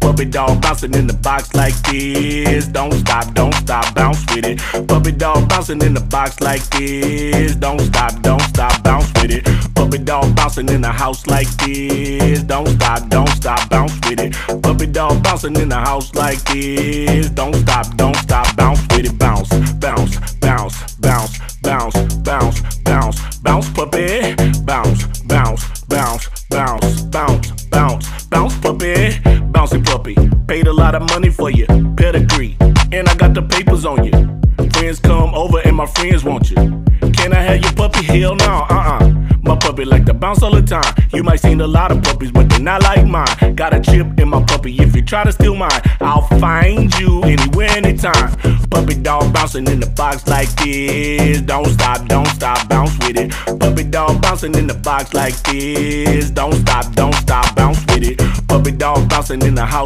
Puppy dog bouncing in the box like this. Don't stop, don't stop, bounce with it. Puppy dog bouncing in the box like this. Don't stop, don't stop, bounce with it. Puppy dog bouncing in the house like this. Don't stop, don't stop, bounce with it. Puppy dog bouncing in the house like this. Don't stop, don't stop, bounce with it. Bounce, bounce, bounce, bounce, bounce, bounce, bounce, bounce, puppy. Bounce, bounce, bounce, bounce, bounce, bounce, bounce, puppy. Paid a lot of money for you. Pedigree. And I got the papers on you. Friends come over and my friends want you. Can I have your puppy? Hell no, uh uh My puppy like to bounce all the time. You might seen a lot of puppies, but they're not like mine. Got a chip in my puppy. If you try to steal mine, I'll find you anywhere, anytime. Puppy dog bouncing in the box like this. Don't stop, don't stop, bounce with it. Puppy dog bouncing in the box like this. Don't stop, don't stop, bounce with it. Puppy dog bouncing in the house.